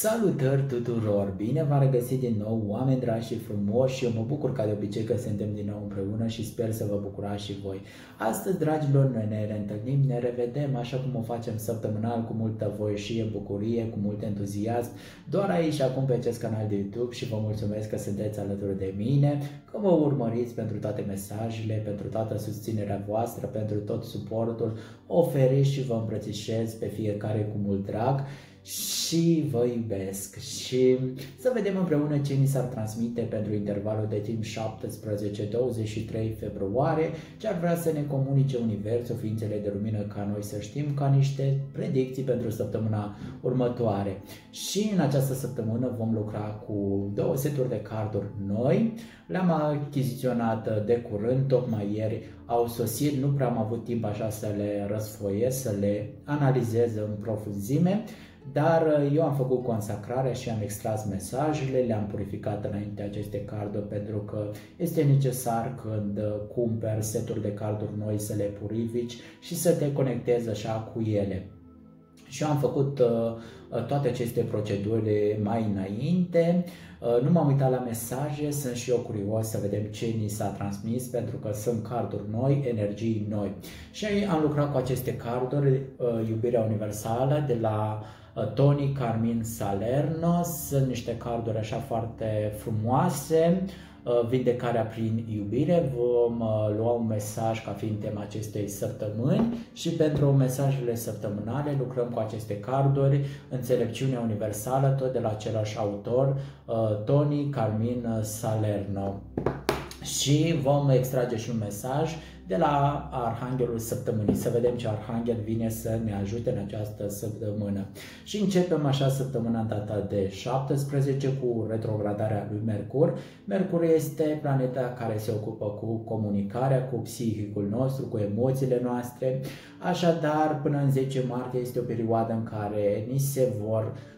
Salutări tuturor! Bine v-am regăsit din nou, oameni dragi și frumoși și eu mă bucur ca de obicei că suntem din nou împreună și sper să vă bucurați și voi. Astăzi, dragilor, noi ne reîntâlnim, ne revedem așa cum o facem săptămânal cu multă voieșie, bucurie, cu mult entuziasm, doar aici și acum pe acest canal de YouTube și vă mulțumesc că sunteți alături de mine, că mă urmăriți pentru toate mesajele, pentru toată susținerea voastră, pentru tot suportul oferit și vă îmbrățișez pe fiecare cu mult drag și vă iubesc și să vedem împreună ce ni s-ar transmite pentru intervalul de timp 17-23 februarie, ce ar vrea să ne comunice Universul, ființele de lumină ca noi să știm, ca niște predicții pentru săptămâna următoare. Și în această săptămână vom lucra cu două seturi de carduri noi, le-am achiziționat de curând, tocmai ieri au sosit, nu prea am avut timp așa să le răsfoiesc, să le analizez în profunzime, dar uh, eu am făcut consacrarea și am extras mesajele, le-am purificat înainte aceste carduri pentru că este necesar când uh, cumperi seturi de carduri noi să le purifici și să te conectezi așa cu ele. Și eu am făcut uh, uh toate aceste proceduri mai înainte, uh, nu m-am uitat la mesaje, sunt și eu curios să vedem ce ni s-a transmis pentru că sunt carduri noi, energii noi. Și am lucrat cu aceste carduri, uh, Iubirea Universală de la Uh, Tony Carmin Salerno. Sunt niște carduri așa foarte frumoase, uh, vindecarea prin iubire. Vom uh, lua un mesaj ca fiind tema acestei săptămâni și pentru mesajele săptămânale lucrăm cu aceste carduri, Înțelepciunea Universală, tot de la același autor, Tony Carmin Salerno. Și vom extrage și un mesaj de la Arhanghelul săptămânii, să vedem ce Arhanghel vine să ne ajute în această săptămână. Și începem așa săptămâna data de 17 cu retrogradarea lui Mercur. Mercur este planeta care se ocupă cu comunicarea, cu psihicul nostru, cu emoțiile noastre. Așadar, până în 10 martie este o perioadă în care ni se vor Uh,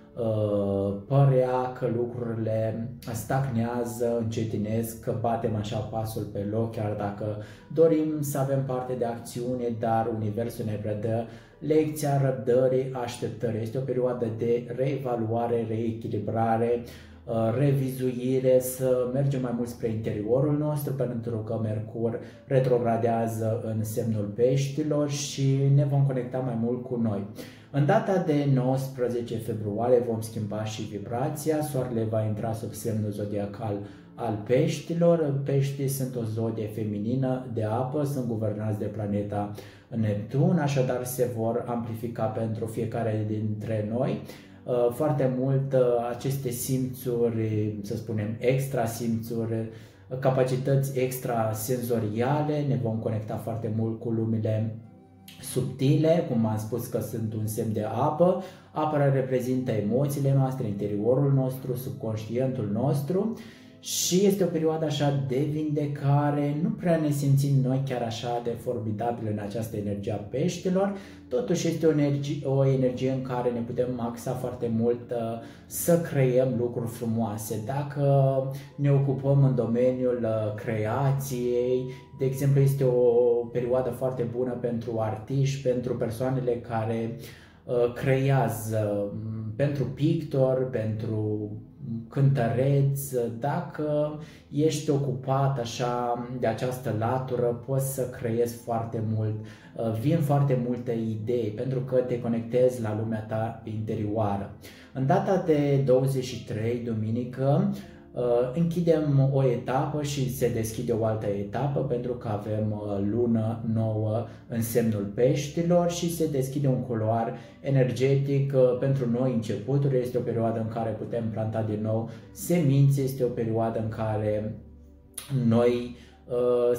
părea că lucrurile stagnează, încetinesc, că batem așa pasul pe loc, chiar dacă dorim să avem parte de acțiune, dar Universul ne predă lecția răbdării, așteptării. Este o perioadă de reevaluare, reechilibrare, uh, revizuire, să mergem mai mult spre interiorul nostru, pentru că Mercur retrogradează în semnul peștilor și ne vom conecta mai mult cu noi. În data de 19 februarie vom schimba și vibrația, soarele va intra sub semnul zodiacal al peștilor. Peștii sunt o zodie feminină de apă, sunt guvernați de planeta Neptun, așadar se vor amplifica pentru fiecare dintre noi uh, foarte mult uh, aceste simțuri, să spunem, extra simțuri, capacități extra senzoriale, ne vom conecta foarte mult cu lumile subtile, cum am spus că sunt un semn de apă. Apa reprezintă emoțiile noastre, interiorul nostru, subconștientul nostru și este o perioadă așa de vindecare, nu prea ne simțim noi chiar așa de formidabil în această energie a peștilor, totuși este o energie, o energie în care ne putem axa foarte mult uh, să creăm lucruri frumoase. Dacă ne ocupăm în domeniul uh, creației, de exemplu, este o perioadă foarte bună pentru artiști, pentru persoanele care uh, creează, pentru pictor, pentru cântăreț, dacă ești ocupat așa de această latură, poți să creezi foarte mult, uh, vin foarte multe idei pentru că te conectezi la lumea ta interioară. În data de 23, duminică, Uh, închidem o etapă și se deschide o altă etapă pentru că avem uh, lună nouă în semnul peștilor și se deschide un culoar energetic uh, pentru noi începuturi. Este o perioadă în care putem planta din nou semințe, este o perioadă în care noi Uh,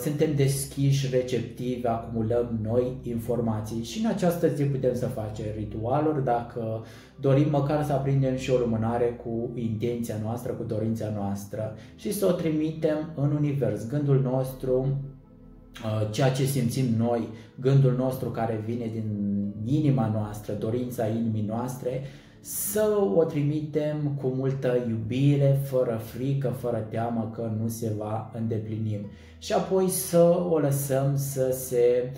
suntem deschiși, receptivi, acumulăm noi informații și în această zi putem să facem ritualuri dacă dorim măcar să aprindem și o lumânare cu intenția noastră, cu dorința noastră și să o trimitem în univers, gândul nostru, uh, ceea ce simțim noi, gândul nostru care vine din inima noastră, dorința inimii noastre, să o trimitem cu multă iubire, fără frică, fără teamă că nu se va îndeplini. Și apoi să o lăsăm să se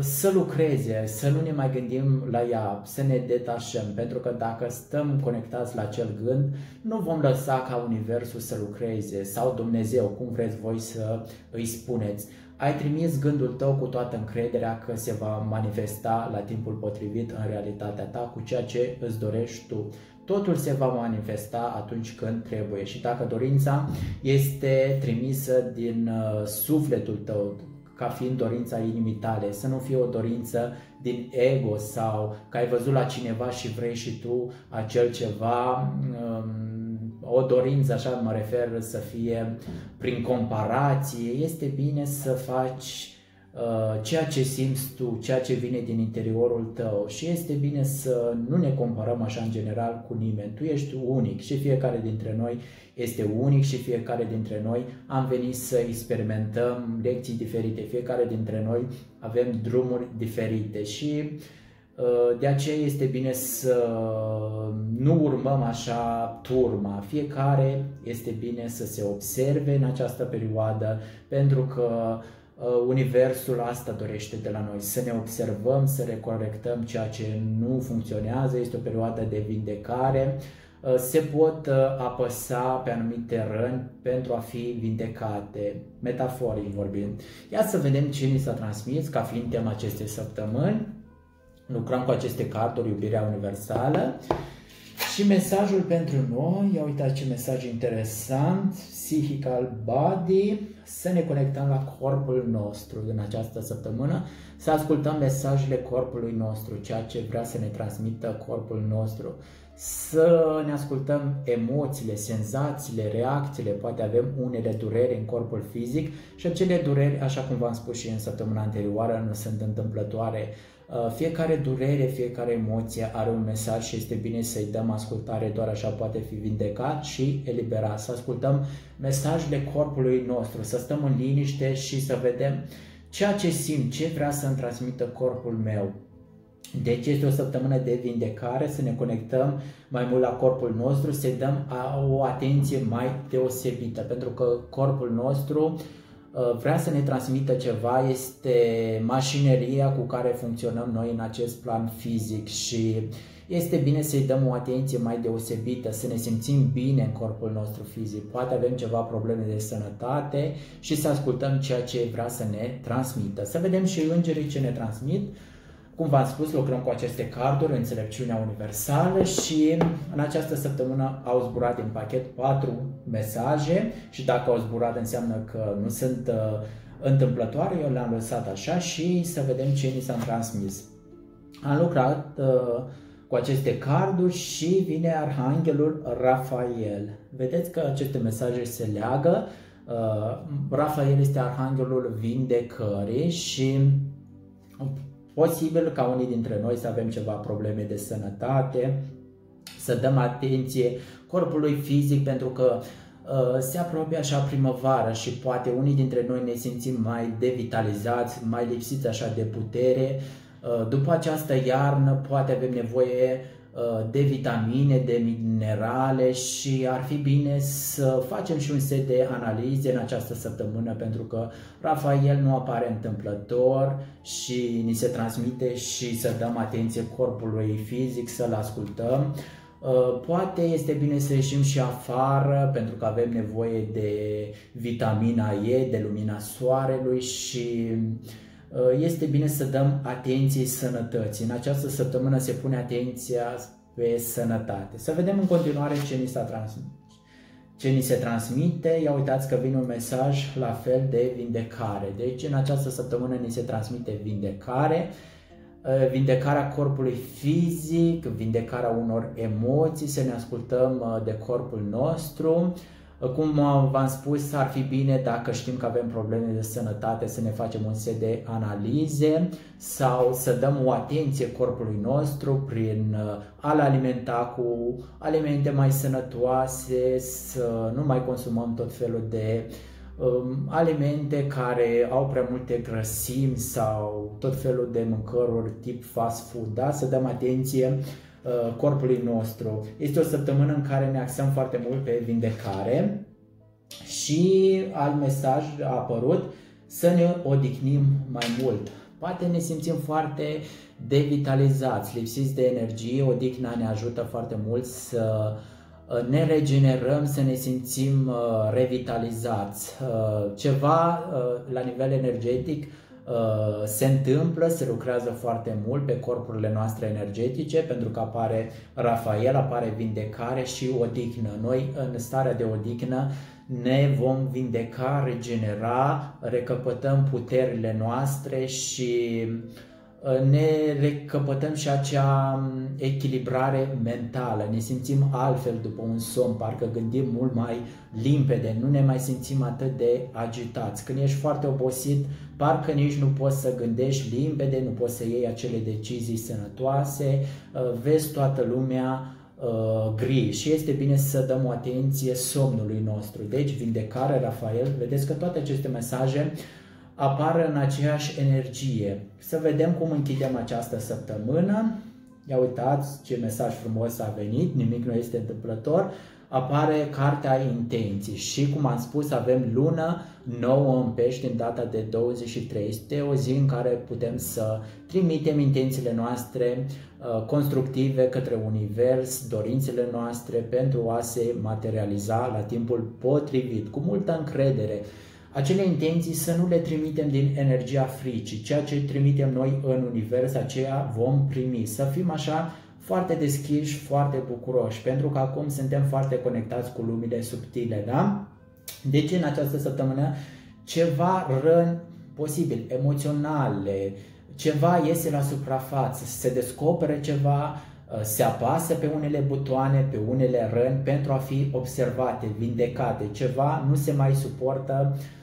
să lucreze, să nu ne mai gândim la ea, să ne detașăm, pentru că dacă stăm conectați la acel gând, nu vom lăsa ca Universul să lucreze sau Dumnezeu, cum vreți voi să îi spuneți. Ai trimis gândul tău cu toată încrederea că se va manifesta la timpul potrivit în realitatea ta cu ceea ce îți dorești tu. Totul se va manifesta atunci când trebuie și dacă dorința este trimisă din uh, sufletul tău, ca fiind dorința inimii tale, să nu fie o dorință din ego sau că ai văzut la cineva și vrei și tu acel ceva, um, o dorință, așa mă refer, să fie prin comparație, este bine să faci Uh, ceea ce simți tu, ceea ce vine din interiorul tău. Și este bine să nu ne comparăm așa în general cu nimeni. Tu ești unic și fiecare dintre noi este unic și fiecare dintre noi am venit să experimentăm lecții diferite, fiecare dintre noi avem drumuri diferite. Și uh, de aceea este bine să nu urmăm așa turma. Fiecare este bine să se observe în această perioadă pentru că Uh, universul asta dorește de la noi, să ne observăm, să recorectăm ceea ce nu funcționează, este o perioadă de vindecare, uh, se pot uh, apăsa pe anumite răni pentru a fi vindecate, metaforic vorbind. Ia să vedem ce ni s-a transmis ca fiind tema acestei săptămâni. Lucrăm cu aceste carduri, iubirea universală. Și mesajul pentru noi, ia uitați ce mesaj interesant, Psychical Body, să ne conectăm la corpul nostru în această săptămână, să ascultăm mesajele corpului nostru, ceea ce vrea să ne transmită corpul nostru, să ne ascultăm emoțiile, senzațiile, reacțiile, poate avem unele dureri în corpul fizic și acele dureri, așa cum v-am spus și în săptămâna anterioară, nu sunt întâmplătoare. Uh, fiecare durere, fiecare emoție are un mesaj și este bine să-i dăm ascultare, doar așa poate fi vindecat și eliberat. Să ascultăm mesajele corpului nostru, să stăm în liniște și să vedem ceea ce simt, ce vrea să-mi transmită corpul meu. Deci este o săptămână de vindecare, să ne conectăm mai mult la corpul nostru, să-i dăm o atenție mai deosebită, pentru că corpul nostru uh, vrea să ne transmită ceva, este mașineria cu care funcționăm noi în acest plan fizic și este bine să-i dăm o atenție mai deosebită, să ne simțim bine în corpul nostru fizic. Poate avem ceva probleme de sănătate și să ascultăm ceea ce vrea să ne transmită. Să vedem și îngerii ce ne transmit. Cum v-am spus, lucrăm cu aceste carduri, înțelepciunea universală și în această săptămână au zburat din pachet patru mesaje și dacă au zburat înseamnă că nu sunt uh, întâmplătoare, eu le-am lăsat așa și să vedem ce ni s-a transmis. Am lucrat uh, cu aceste carduri și vine Arhanghelul Rafael. Vedeți că aceste mesaje se leagă. Uh, Rafael este Arhanghelul vindecării și posibil ca unii dintre noi să avem ceva probleme de sănătate, să dăm atenție corpului fizic pentru că uh, se apropie așa primăvară și poate unii dintre noi ne simțim mai devitalizați, mai lipsiți așa de putere, Uh, după această iarnă poate avem nevoie uh, de vitamine, de minerale și ar fi bine să facem și un set de analize în această săptămână pentru că Rafael nu apare întâmplător și ni se transmite și să dăm atenție corpului fizic, să-l ascultăm. Uh, poate este bine să ieșim și afară pentru că avem nevoie de vitamina E, de lumina soarelui și uh, Uh, este bine să dăm atenție sănătății. În această săptămână se pune atenția pe sănătate. Să vedem în continuare ce ni, s-a transmis, ce ni se transmite. Ia uitați că vine un mesaj la fel de vindecare. Deci în această săptămână ni se transmite vindecare, uh, vindecarea corpului fizic, vindecarea unor emoții, să ne ascultăm uh, de corpul nostru, cum v-am spus, ar fi bine dacă știm că avem probleme de sănătate să ne facem un set de analize sau să dăm o atenție corpului nostru prin uh, a-l alimenta cu alimente mai sănătoase, să nu mai consumăm tot felul de um, alimente care au prea multe grăsimi sau tot felul de mâncăruri tip fast food, da? să dăm atenție Uh, corpului nostru. Este o săptămână în care ne axăm foarte mult pe vindecare și alt mesaj a apărut să ne odihnim mai mult poate ne simțim foarte devitalizați, lipsiți de energie, odihna ne ajută foarte mult să uh, ne regenerăm, să ne simțim uh, revitalizați. Uh, ceva la nivel energetic se întâmplă, se lucrează foarte mult pe corpurile noastre energetice pentru că apare Rafael, apare vindecare și odihnă. Noi în starea de odihnă ne vom vindeca, regenera, recăpătăm puterile noastre și uh, ne recăpătăm și acea um, echilibrare mentală, ne simțim altfel după un somn, parcă gândim mult mai limpede, nu ne mai simțim atât de agitați. Când ești foarte obosit, parcă nici nu poți să gândești limpede, nu poți să iei acele decizii sănătoase, uh, vezi toată lumea uh, gri și este bine să dăm o atenție somnului nostru. Deci, vindecare, Rafael, vedeți că toate aceste mesaje apar în aceeași energie. Să vedem cum închidem această săptămână. Ia uitați ce mesaj frumos a venit, nimic nu este întâmplător apare cartea intenții și cum am spus avem lună nouă în pești în data de 23. Este o zi în care putem să trimitem intențiile noastre uh, constructive către univers, dorințele noastre pentru a se materializa la timpul potrivit, cu multă încredere. Acele intenții să nu le trimitem din energia fricii, ceea ce trimitem noi în univers, aceea vom primi. Să fim așa foarte deschiși, foarte bucuroși, pentru că acum suntem foarte conectați cu lumile subtile, da? Deci în această săptămână ceva răni posibil, emoționale, ceva iese la suprafață, se descopere ceva, uh, se apasă pe unele butoane, pe unele răni pentru a fi observate, vindecate, ceva nu se mai suportă uh, Uh,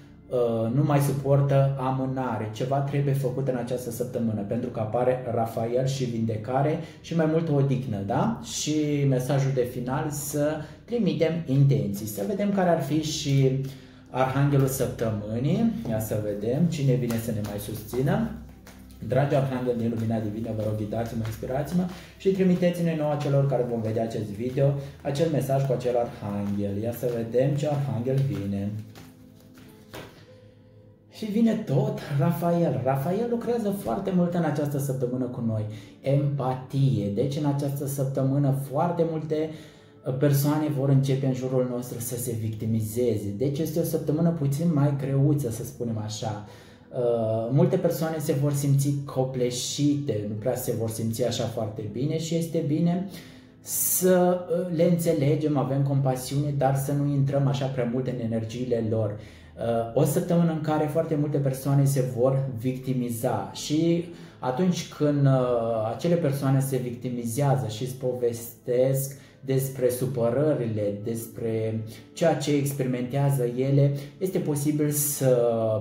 nu mai suportă amânare. Ceva trebuie făcut în această săptămână pentru că apare Rafael și vindecare și mai mult o odihnă, da? Și mesajul de final să trimitem intenții. Să vedem care ar fi și Arhanghelul săptămânii. Ia să vedem cine vine să ne mai susțină. Dragi Arhanghel din Lumina Divină, vă rog, ghidați-mă, inspirați-mă și trimiteți-ne nouă celor care vom vedea acest video, acel mesaj cu acel Arhanghel. Ia să vedem ce Arhanghel vine. Și vine tot Rafael. Rafael lucrează foarte mult în această săptămână cu noi. Empatie. Deci în această săptămână foarte multe uh, persoane vor începe în jurul nostru să se victimizeze. Deci este o săptămână puțin mai greuță, să spunem așa. Uh, multe persoane se vor simți copleșite, nu prea se vor simți așa foarte bine și este bine să uh, le înțelegem, avem compasiune, dar să nu intrăm așa prea mult în energiile lor. Uh, o săptămână în care foarte multe persoane se vor victimiza și atunci când uh, acele persoane se victimizează și îți povestesc despre supărările, despre ceea ce experimentează ele, este posibil să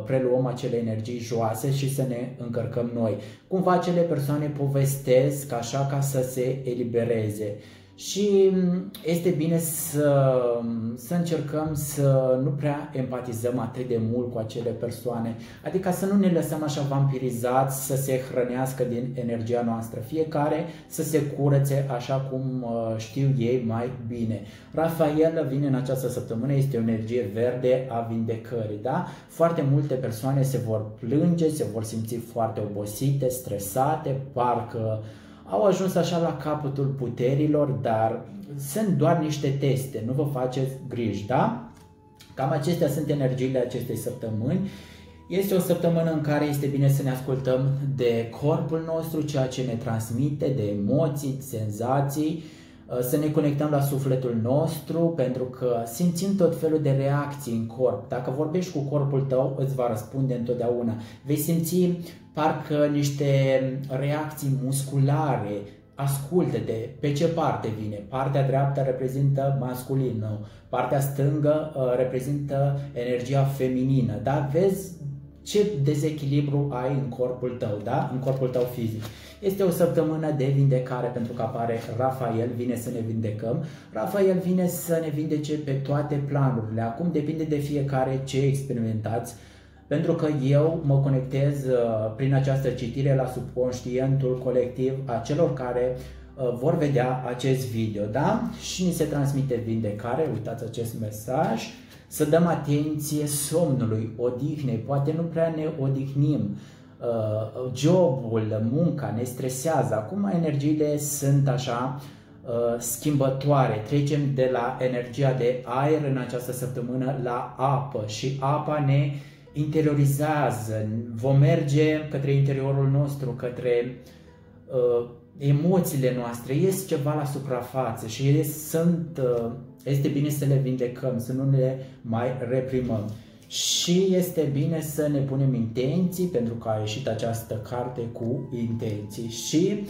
preluăm acele energii joase și să ne încărcăm noi. Cumva acele persoane povestesc așa ca să se elibereze și mm, este bine să, mm, să încercăm să nu prea empatizăm atât de mult cu acele persoane, adică să nu ne lăsăm așa vampirizați să se hrănească din energia noastră, fiecare să se curățe așa cum uh, știu ei mai bine. Rafael vine în această săptămână, este o energie verde a vindecării, da? Foarte multe persoane se vor plânge, se vor simți foarte obosite, stresate, parcă uh, au ajuns așa la capătul puterilor, dar sunt doar niște teste, nu vă faceți griji, da? Cam acestea sunt energiile acestei săptămâni. Este o săptămână în care este bine să ne ascultăm de corpul nostru, ceea ce ne transmite, de emoții, senzații, Uh, să ne conectăm la sufletul nostru pentru că simțim tot felul de reacții în corp. Dacă vorbești cu corpul tău, îți va răspunde întotdeauna. Vei simți parcă niște reacții musculare, ascultă de pe ce parte vine. Partea dreaptă reprezintă masculin, nu? partea stângă uh, reprezintă energia feminină. Da? Vezi ce dezechilibru ai în corpul tău, da? în corpul tău fizic. Este o săptămână de vindecare pentru că apare Rafael, vine să ne vindecăm. Rafael vine să ne vindece pe toate planurile. Acum depinde de fiecare ce experimentați, pentru că eu mă conectez uh, prin această citire la subconștientul colectiv a celor care uh, vor vedea acest video, da? Și ni se transmite vindecare, uitați acest mesaj, să dăm atenție somnului, odihnei, poate nu prea ne odihnim, uh, jobul, munca ne stresează. Acum energiile sunt așa uh, schimbătoare. Trecem de la energia de aer în această săptămână la apă și apa ne interiorizează. Vom merge către interiorul nostru, către uh, emoțiile noastre. Ies ceva la suprafață și sunt, uh, este bine să le vindecăm, să nu le mai reprimăm. Și este bine să ne punem intenții, pentru că a ieșit această carte cu intenții. Și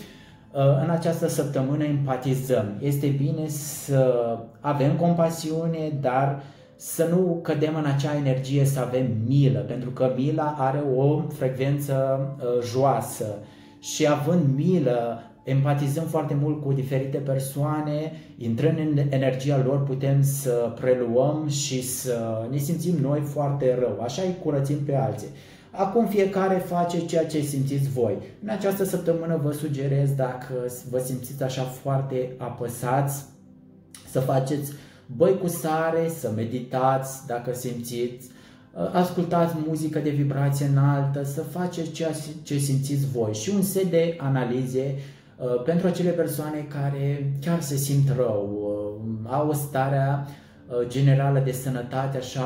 uh, în această săptămână empatizăm. Este bine să avem compasiune, dar să nu cădem în acea energie să avem milă, pentru că mila are o frecvență uh, joasă și având milă, empatizăm foarte mult cu diferite persoane, intrând în energia lor putem să preluăm și să ne simțim noi foarte rău, așa îi curățim pe alții. Acum fiecare face ceea ce simțiți voi. În această săptămână vă sugerez dacă vă simțiți așa foarte apăsați să faceți băi cu sare, să meditați dacă simțiți, uh, ascultați muzică de vibrație înaltă, să faceți ceea ce simțiți voi și un set de analize uh, pentru acele persoane care chiar se simt rău, uh, au o stare generală de sănătate așa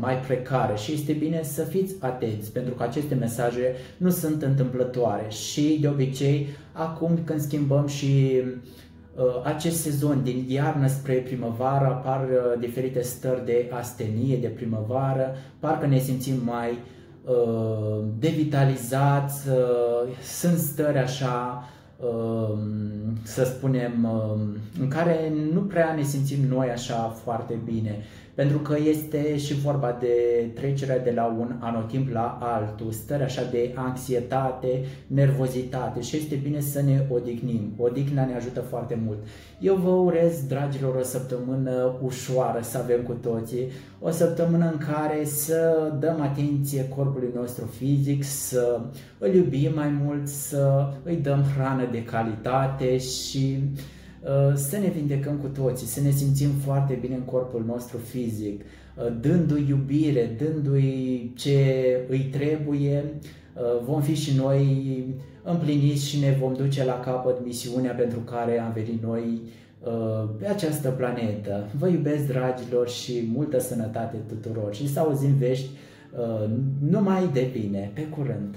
mai precară și este bine să fiți atenți pentru că aceste mesaje nu sunt întâmplătoare. Și de obicei acum când schimbăm și Uh, acest sezon din iarnă spre primăvară apar uh, diferite stări de astenie de primăvară, parcă ne simțim mai uh, devitalizați, sunt stări așa, să spunem, în care nu prea ne simțim noi așa foarte bine pentru că este și vorba de trecerea de la un anotimp la altul, stări așa de anxietate, nervozitate și este bine să ne odihnim. Odihna ne ajută foarte mult. Eu vă urez, dragilor, o săptămână ușoară să avem cu toții, o săptămână în care să dăm atenție corpului nostru fizic, să îl iubim mai mult, să îi dăm hrană de calitate și Uh, să ne vindecăm cu toții, să ne simțim foarte bine în corpul nostru fizic, uh, dându-i iubire, dându-i ce îi trebuie, uh, vom fi și noi împliniți și ne vom duce la capăt misiunea pentru care am venit noi pe această planetă. Vă iubesc, dragilor, și multă sănătate tuturor și să auzim vești numai de bine. Pe curând!